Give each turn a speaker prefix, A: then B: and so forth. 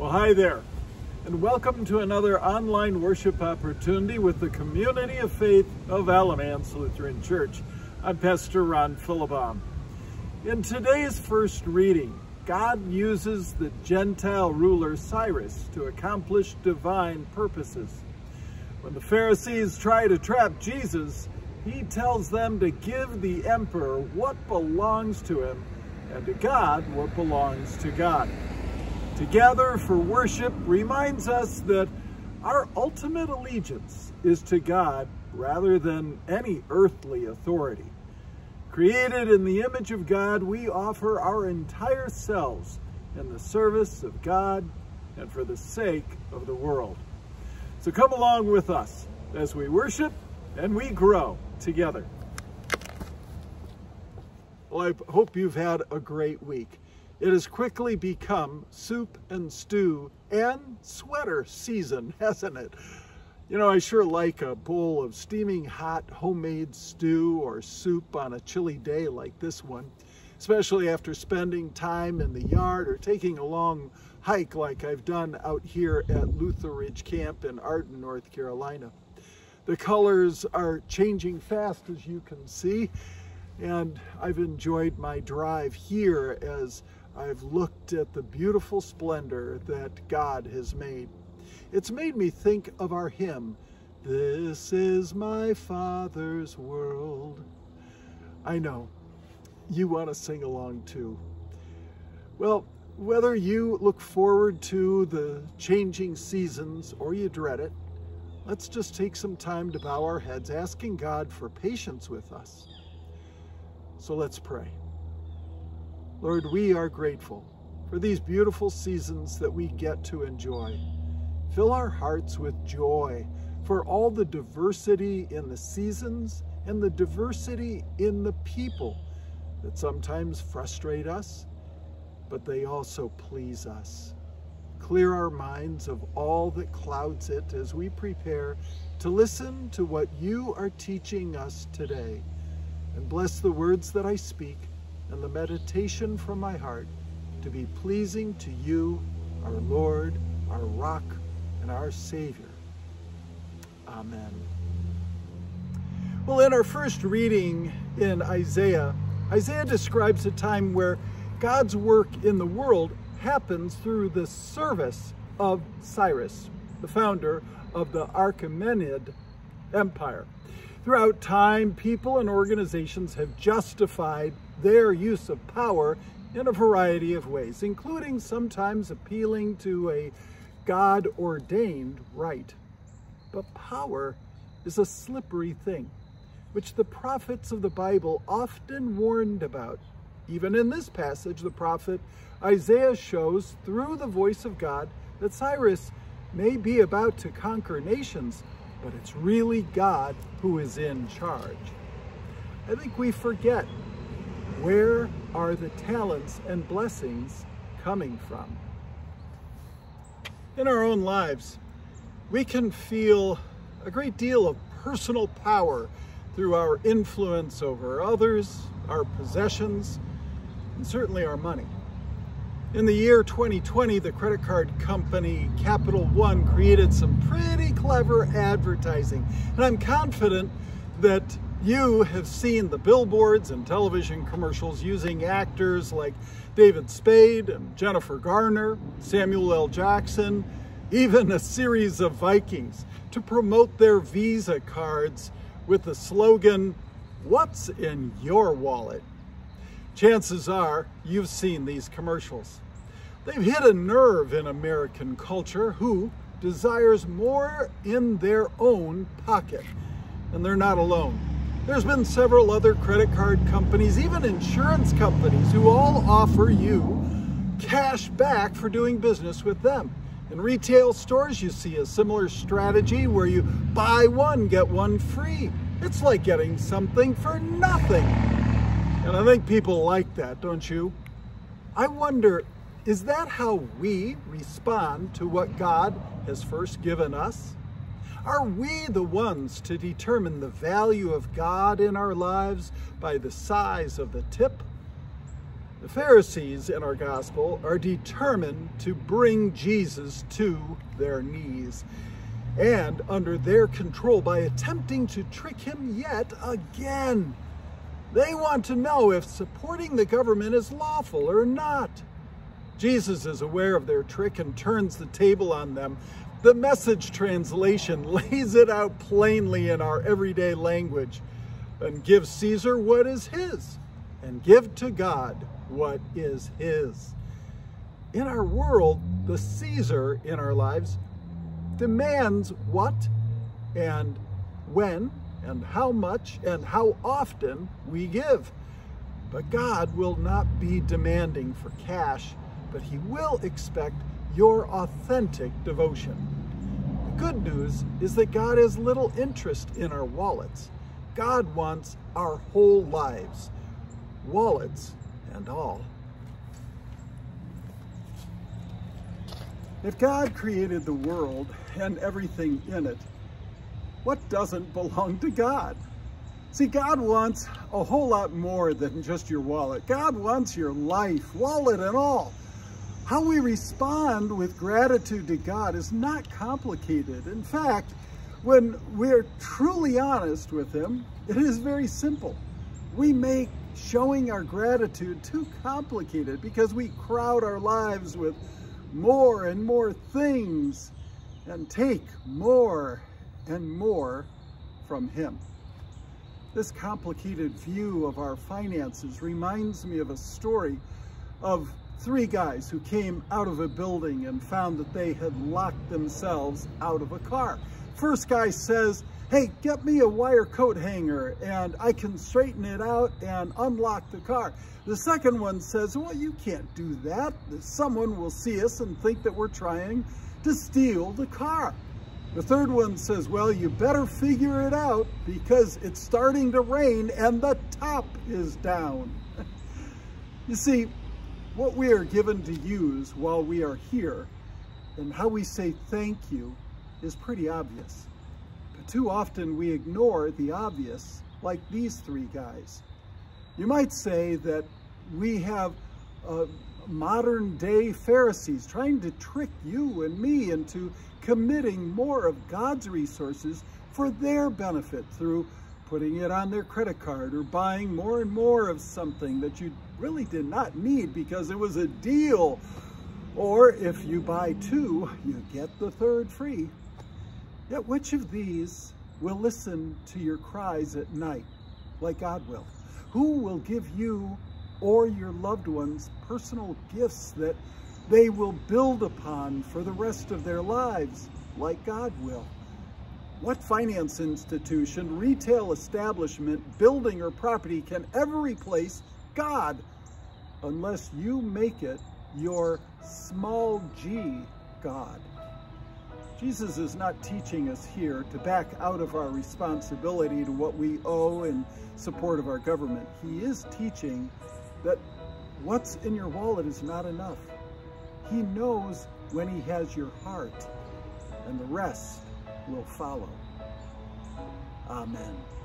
A: Well, hi there, and welcome to another online worship opportunity with the Community of Faith of Alamance Lutheran Church. I'm Pastor Ron Philibom. In today's first reading, God uses the Gentile ruler Cyrus to accomplish divine purposes. When the Pharisees try to trap Jesus, he tells them to give the emperor what belongs to him and to God what belongs to God together for worship reminds us that our ultimate allegiance is to God rather than any earthly authority. Created in the image of God, we offer our entire selves in the service of God and for the sake of the world. So come along with us as we worship and we grow together. Well, I hope you've had a great week. It has quickly become soup and stew and sweater season, hasn't it? You know, I sure like a bowl of steaming hot homemade stew or soup on a chilly day like this one, especially after spending time in the yard or taking a long hike like I've done out here at Lutheridge Camp in Arden, North Carolina. The colors are changing fast, as you can see, and I've enjoyed my drive here as I've looked at the beautiful splendor that God has made. It's made me think of our hymn, This is my Father's world. I know, you want to sing along too. Well, whether you look forward to the changing seasons or you dread it, let's just take some time to bow our heads, asking God for patience with us. So let's pray. Lord, we are grateful for these beautiful seasons that we get to enjoy. Fill our hearts with joy for all the diversity in the seasons and the diversity in the people that sometimes frustrate us, but they also please us. Clear our minds of all that clouds it as we prepare to listen to what you are teaching us today. And bless the words that I speak and the meditation from my heart to be pleasing to you, our Lord, our rock, and our Savior. Amen. Well, in our first reading in Isaiah, Isaiah describes a time where God's work in the world happens through the service of Cyrus, the founder of the Achaemenid Empire. Throughout time, people and organizations have justified their use of power in a variety of ways, including sometimes appealing to a God-ordained right. But power is a slippery thing, which the prophets of the Bible often warned about. Even in this passage, the prophet Isaiah shows through the voice of God that Cyrus may be about to conquer nations, but it's really God who is in charge. I think we forget where are the talents and blessings coming from? In our own lives, we can feel a great deal of personal power through our influence over others, our possessions, and certainly our money. In the year 2020, the credit card company Capital One created some pretty clever advertising, and I'm confident that you have seen the billboards and television commercials using actors like David Spade and Jennifer Garner, Samuel L. Jackson, even a series of Vikings to promote their Visa cards with the slogan, What's in your wallet? Chances are you've seen these commercials. They've hit a nerve in American culture who desires more in their own pocket. And they're not alone. There's been several other credit card companies, even insurance companies, who all offer you cash back for doing business with them. In retail stores, you see a similar strategy where you buy one, get one free. It's like getting something for nothing. And I think people like that, don't you? I wonder, is that how we respond to what God has first given us? Are we the ones to determine the value of God in our lives by the size of the tip? The Pharisees in our gospel are determined to bring Jesus to their knees and under their control by attempting to trick him yet again. They want to know if supporting the government is lawful or not. Jesus is aware of their trick and turns the table on them. The message translation lays it out plainly in our everyday language and give Caesar what is his and give to God what is his. In our world, the Caesar in our lives demands what and when and how much and how often we give. But God will not be demanding for cash, but he will expect your authentic devotion. The good news is that God has little interest in our wallets. God wants our whole lives, wallets and all. If God created the world and everything in it, what doesn't belong to God? See, God wants a whole lot more than just your wallet. God wants your life, wallet and all. How we respond with gratitude to God is not complicated. In fact, when we're truly honest with Him, it is very simple. We make showing our gratitude too complicated because we crowd our lives with more and more things and take more and more from Him. This complicated view of our finances reminds me of a story of three guys who came out of a building and found that they had locked themselves out of a car. First guy says, hey, get me a wire coat hanger and I can straighten it out and unlock the car. The second one says, well, you can't do that. Someone will see us and think that we're trying to steal the car. The third one says, well, you better figure it out because it's starting to rain and the top is down. you see, what we are given to use while we are here and how we say thank you is pretty obvious. But too often we ignore the obvious, like these three guys. You might say that we have uh, modern day Pharisees trying to trick you and me into committing more of God's resources for their benefit through putting it on their credit card or buying more and more of something that you really did not need because it was a deal. Or if you buy two, you get the third free. Yet which of these will listen to your cries at night like God will? Who will give you or your loved ones personal gifts that they will build upon for the rest of their lives like God will? What finance institution, retail establishment, building, or property can ever replace God unless you make it your small g God? Jesus is not teaching us here to back out of our responsibility to what we owe in support of our government. He is teaching that what's in your wallet is not enough. He knows when he has your heart, and the rest will follow. Amen.